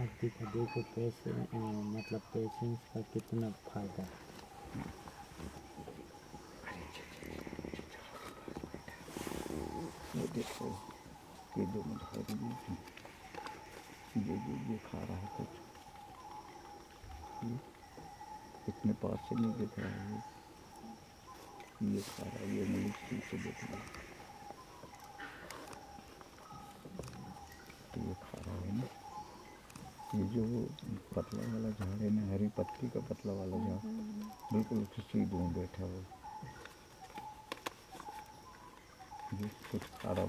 अब देखो देखो पैसे मतलब पेशेंस का कितना फ़ायदा? है देखो, ये मुझे ये ये ये खा रहा है कुछ, इतने पास से नहीं दिख रहा है। ये खा रहा है ये मुझे से देख रहा है तो ये खा रहा है ना ये जो पतला वाला झाड़ है ना, हरी पत्ती का पतला वाला झाड़, बिल्कुल उसके सीध बैठा हुआ कुछ खा रहा